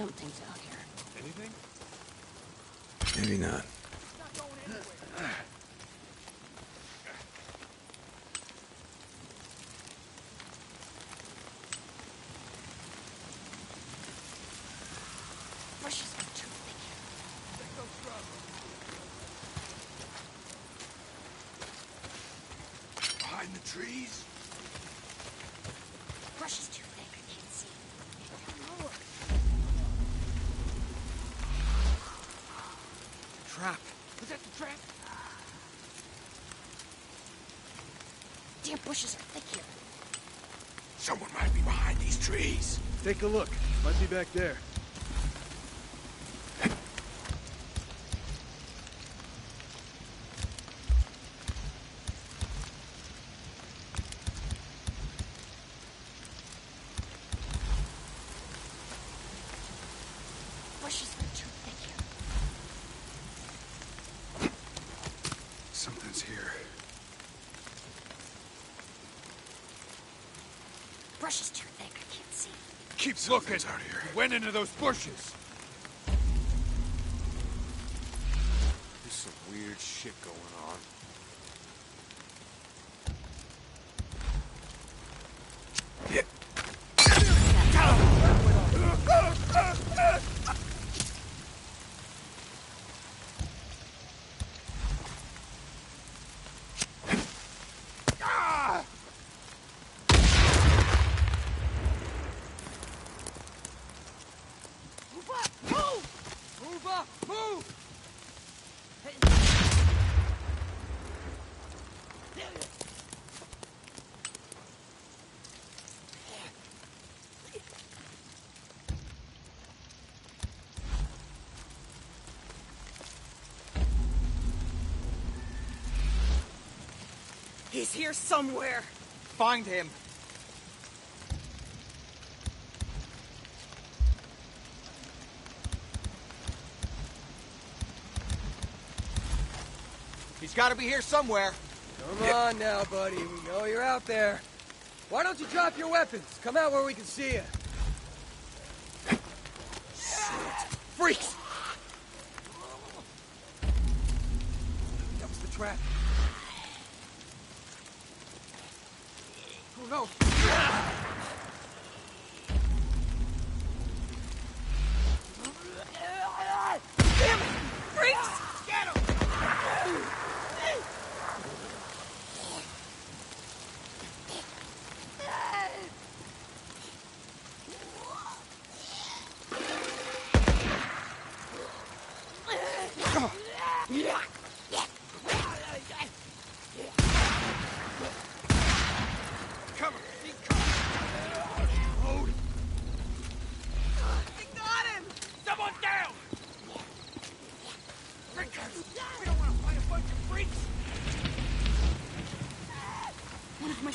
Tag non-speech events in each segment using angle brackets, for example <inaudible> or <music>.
something's out here. Anything? Maybe not. Bushes are too thick here. Behind the trees? Brush is too thick. I can't see. Trap. Was that? Damn bushes are thick here. Someone might be behind these trees. Take a look. Might be back there. Bushes are too thick here. Something's here. Brush is too thick. I can't see. Keep looking. out here. Went into those bushes. There's some weird shit going on. Move up! Move! Move up! Move! He's here somewhere. Find him. He's got to be here somewhere. Come on now, buddy. We know you're out there. Why don't you drop your weapons? Come out where we can see you. Freaks! That was the trap. Oh no! Freaks! Get him! Come on, keep coming. Load. We got him! Someone down! Freakers! We don't want to fight a bunch of freaks! One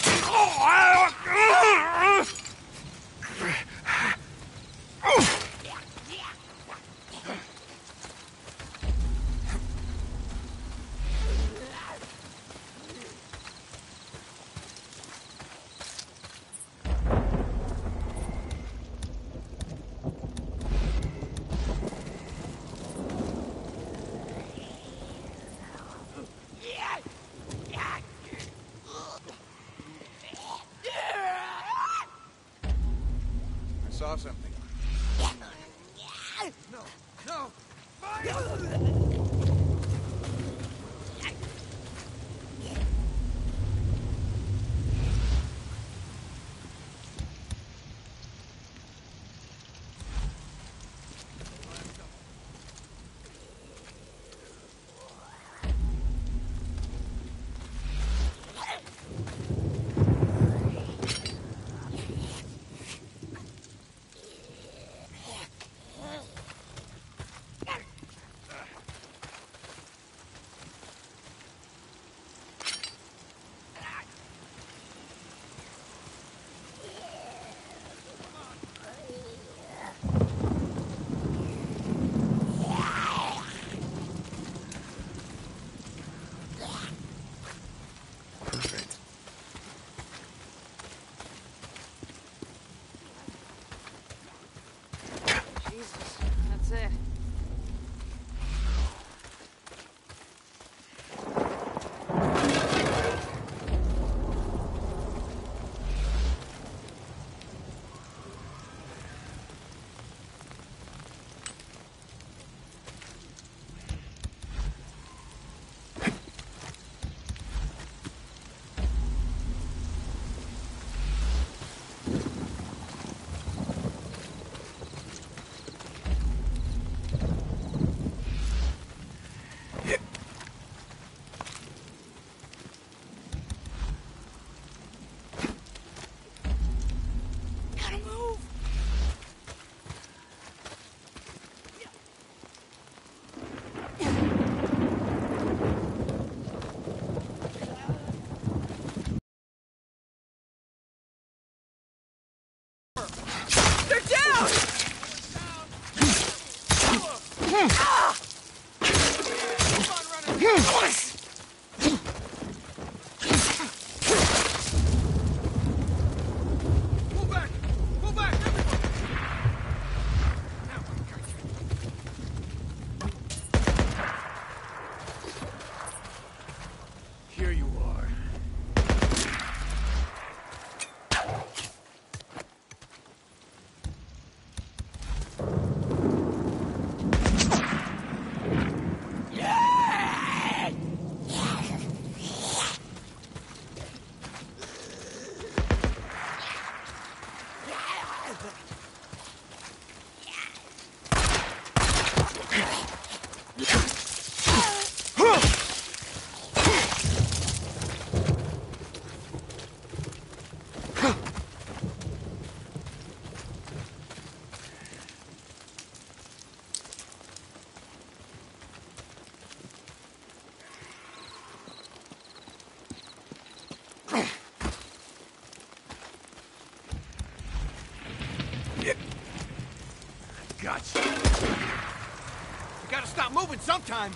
sometime.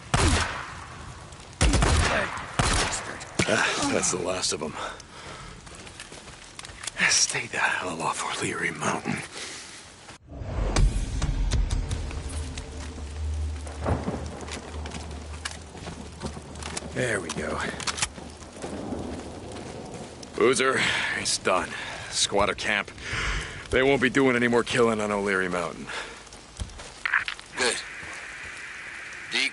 Ah, that's the last of them. Stay the hell off O'Leary Mountain. There we go. Boozer, it's done. Squatter camp. They won't be doing any more killing on O'Leary Mountain. Good. Deke,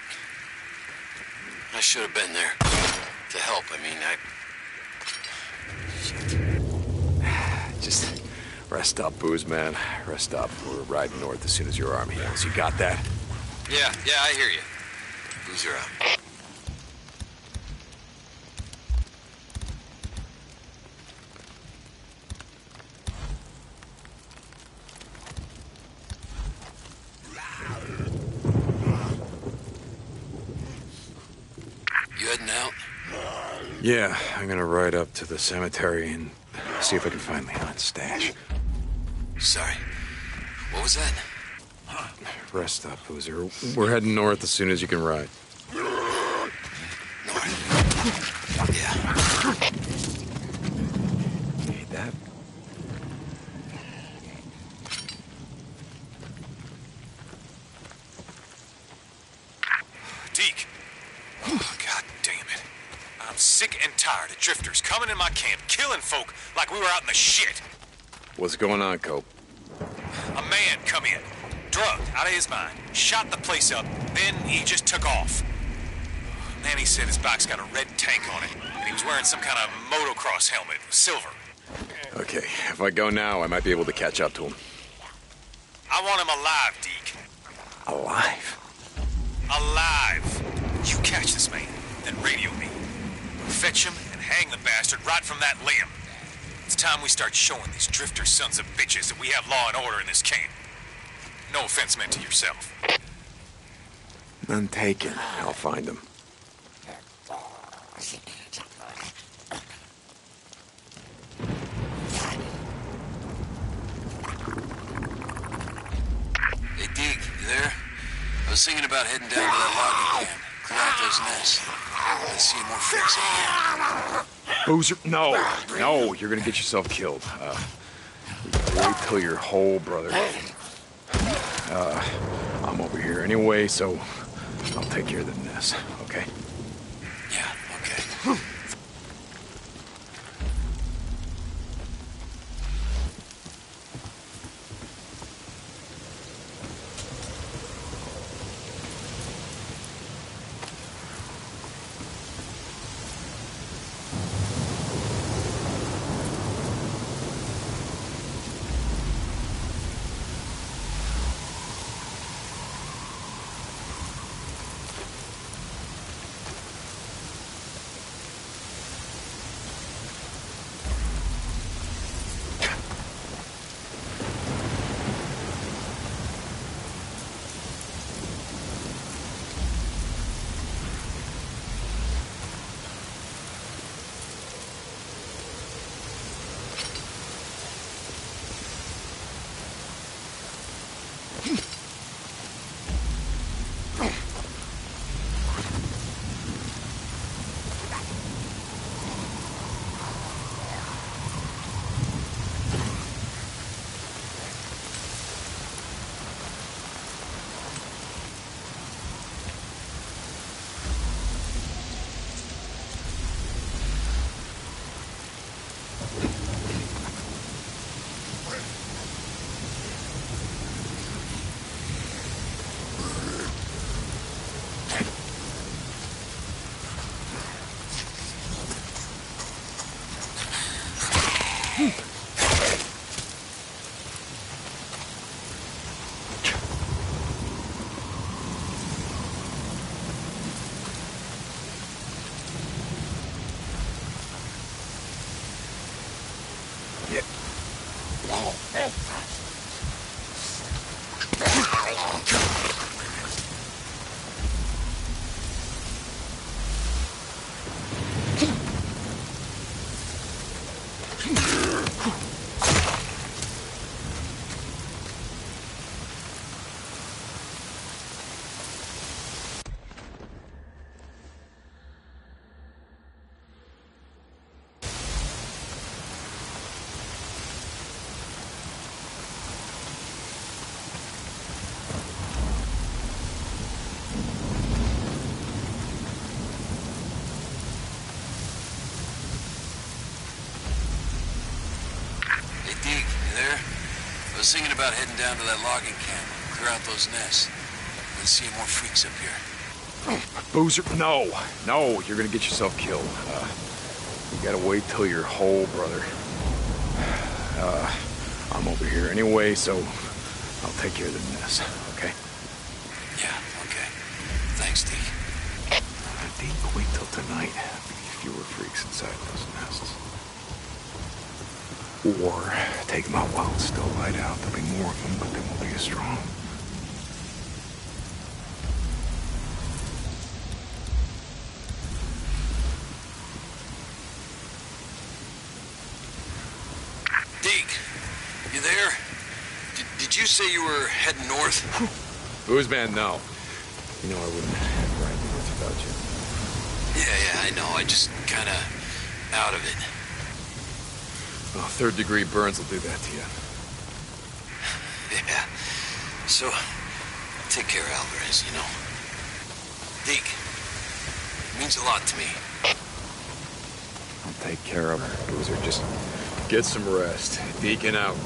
I should have been there. To help, I mean, I... Just man. Rest up. We're riding north as soon as your arm heals. You got that? Yeah, yeah, I hear you. Out. You heading out? Yeah, I'm gonna ride up to the cemetery and see if I can find Leon's stash. Sorry. What was that? Rest up, Boozer. We're heading north as soon as you can ride. North. Yeah. Need that? Deke. Oh, God damn it. I'm sick and tired of drifters coming in my camp, killing folk like we were out in the shit. What's going on, Cope? A man come in, drugged, out of his mind, shot the place up, then he just took off. Nanny said his bike's got a red tank on it, and he was wearing some kind of motocross helmet, silver. Okay, if I go now, I might be able to catch up to him. I want him alive, Deke. Alive? Alive. You catch this man, then radio me. Fetch him and hang the bastard right from that limb. It's time we start showing these drifter sons of bitches that we have law and order in this camp. No offense meant to yourself. None taken. I'll find him. Hey, Deke, you there? I was thinking about heading down to that logging camp. Clear out those nests. Let's see more freaks here. Boozer, no, no, you're gonna get yourself killed. Uh, wait till you're whole, brother. Uh, I'm over here anyway, so I'll take care of the Deke, you there? I was thinking about heading down to that logging camp, clear out those nests, and see more freaks up here. Boozer, no, no, you're gonna get yourself killed. Uh, you gotta wait till you're whole, brother. <sighs> Uh, I'm over here anyway, so I'll take care of the mess, okay? Yeah, okay. Thanks, Deke. Uh, Deke, wait till tonight. Fewer freaks inside those nests. Or take them out while it's still light out. There'll be more of them, but they won't be as strong. Deke, you there? Did, did you say you were heading north? Booze man, no. You know I wouldn't have right north without you. Yeah, yeah, I know. I just kind of out of it. Oh, third degree burns will do that to you. Yeah. So, take care, Alvarez, you know. Deke, it means a lot to me. I'll take care of her, Boozer. Just get some rest. Deacon out.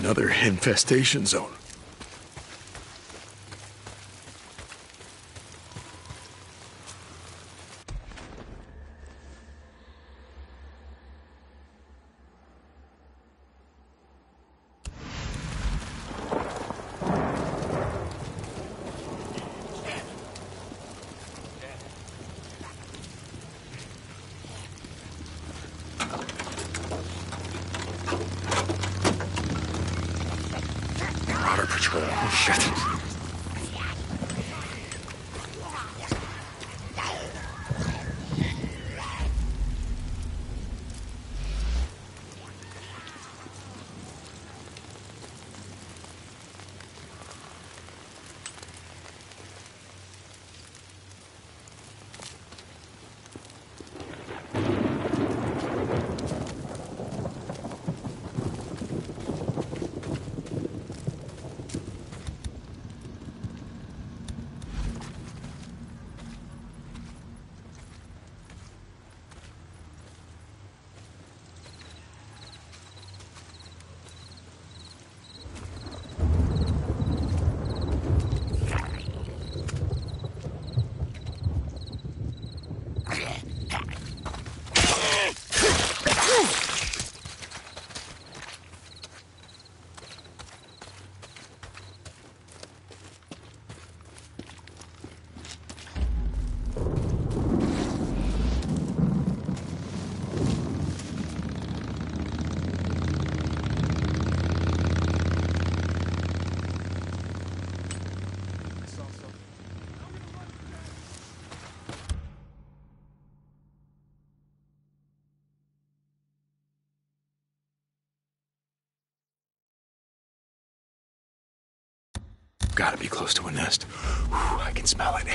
Another infestation zone. Gotta be close to a nest. Whew, I can smell it.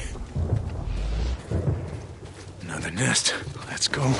Another nest. Let's go.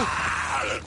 Ale...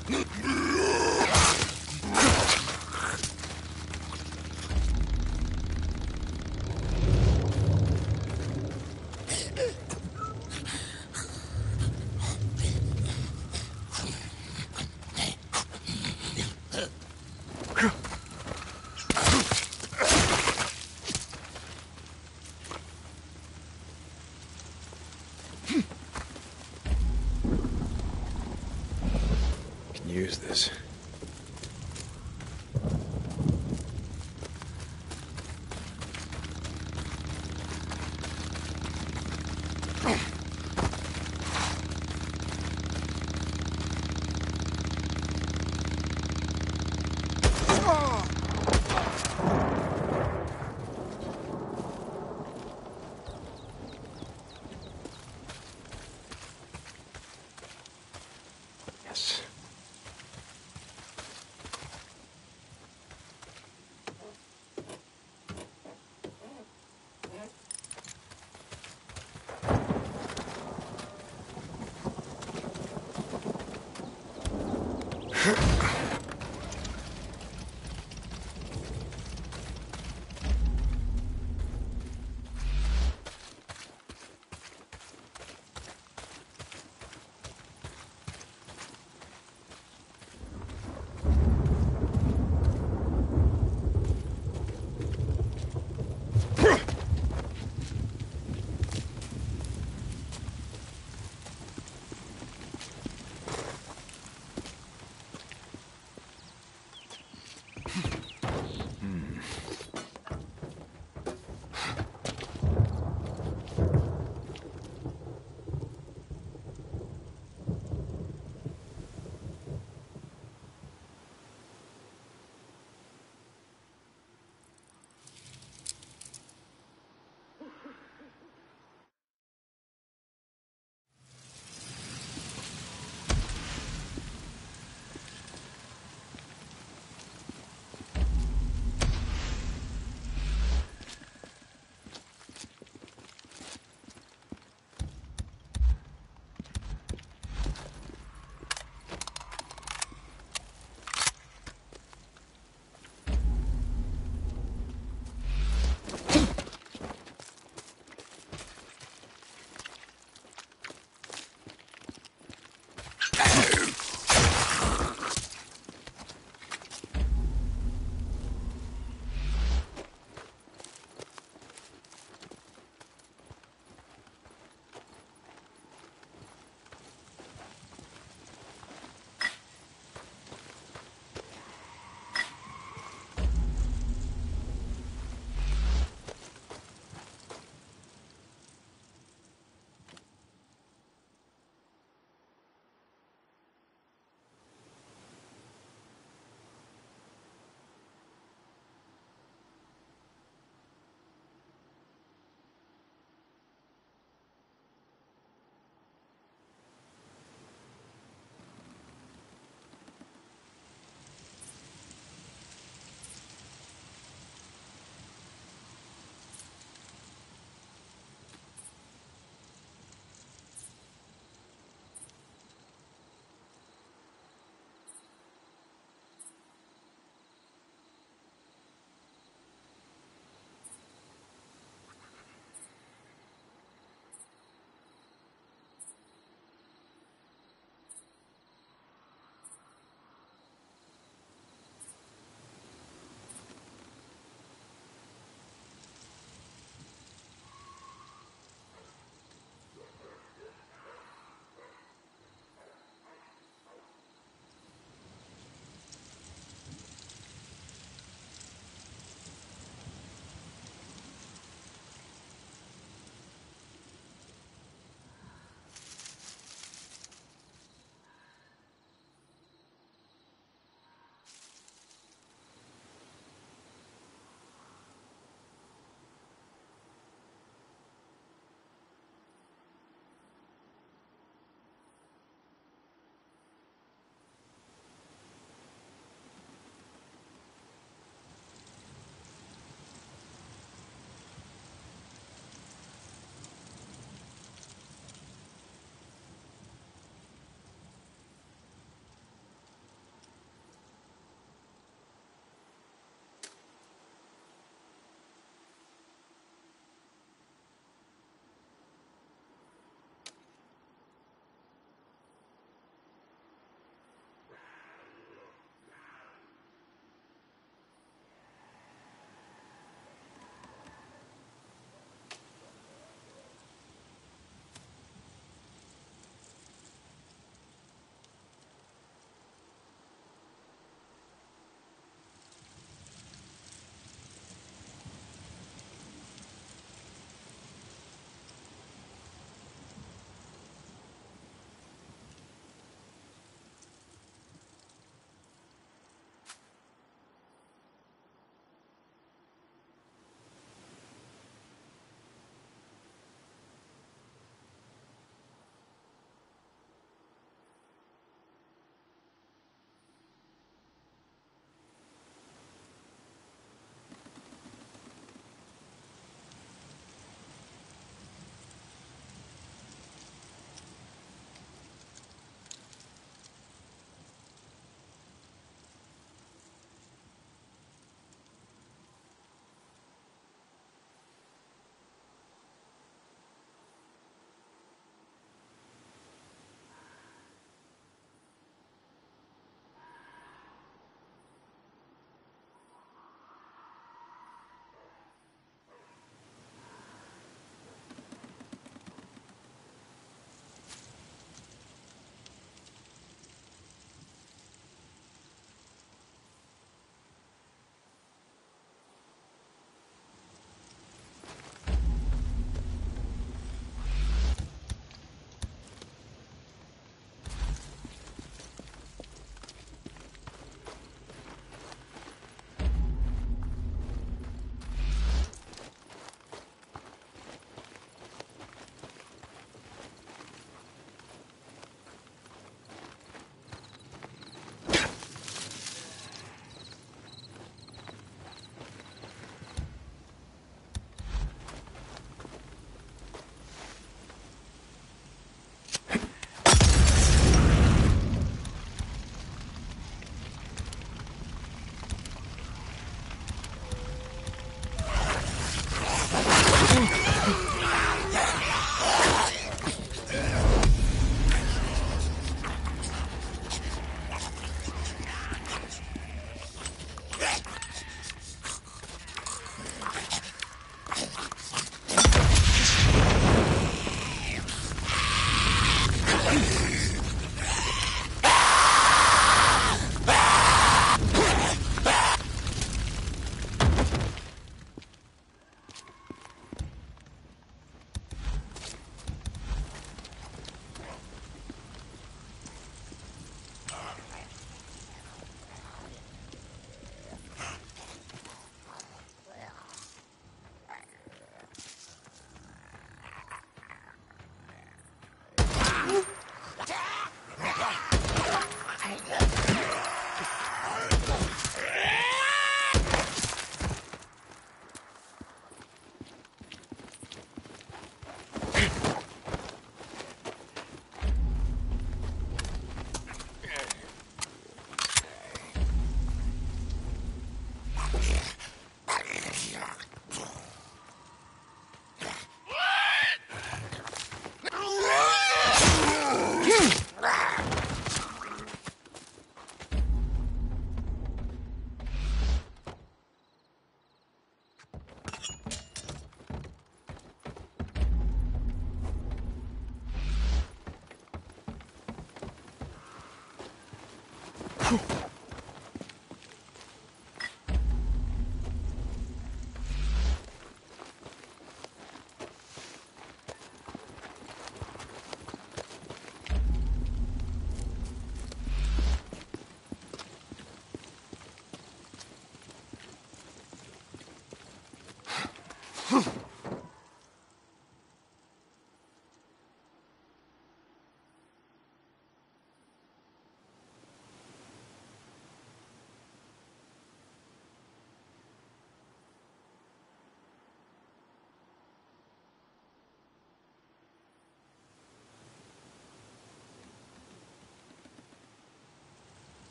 Whew.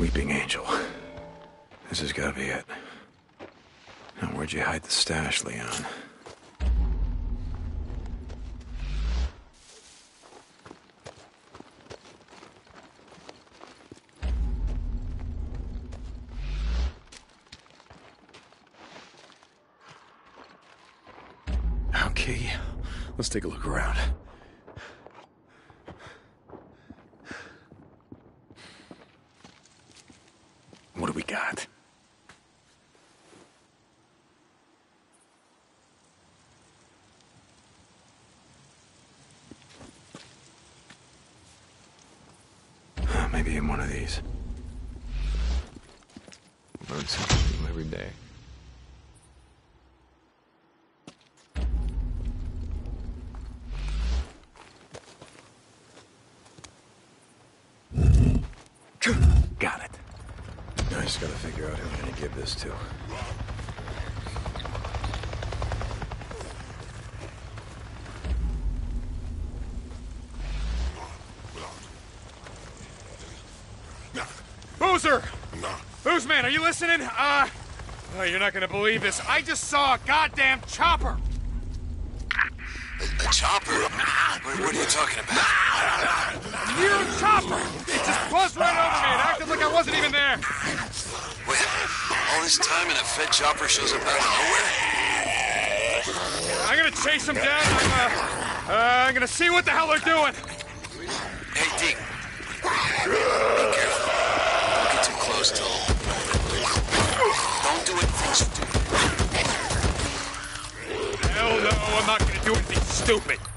Weeping Angel. This has got to be it. Now, where'd you hide the stash, Leon? Okay, let's take a look around. What do we got? Uh, Maybe in one of these. Learn something new every day. Got it. I just gotta figure out who I'm gonna give this to. Boozer! Boozman, are you listening? Uh, oh, you're not gonna believe this. I just saw a goddamn chopper! A chopper? What, what are you talking about? Huge chopper! It just buzzed right over me and acted like I wasn't even there. Wait, all this time and a Fed chopper shows up out of nowhere? I'm gonna chase them down. I'm, uh, uh, I'm gonna see what the hell they're doing. Hell no, I'm not gonna do anything stupid.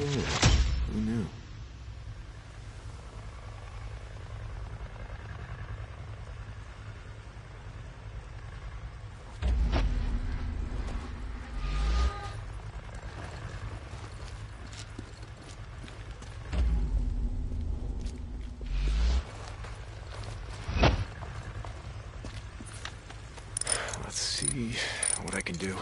Who knew? Let's see what I can do.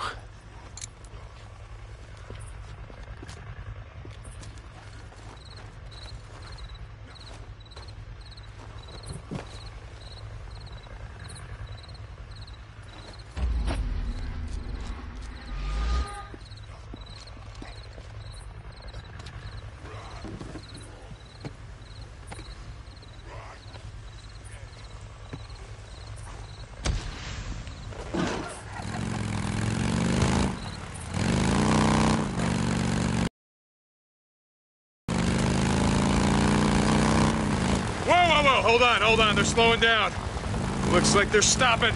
Hold on, hold on. They're slowing down. Looks like they're stopping.